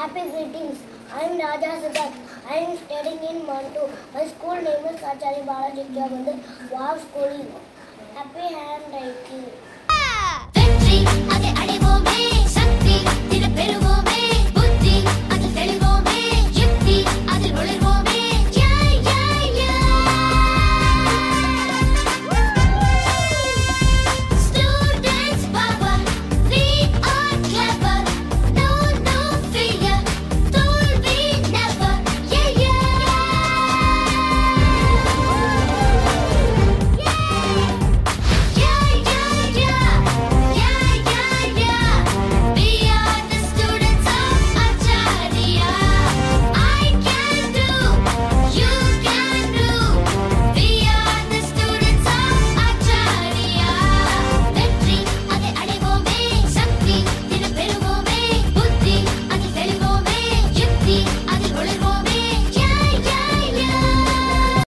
Happy greetings. I am Raja Siddharth. I am studying in Mantu. My school name is Acharya Balaji Bandar. Wow schooling. Happy handwriting. Yeah! அதை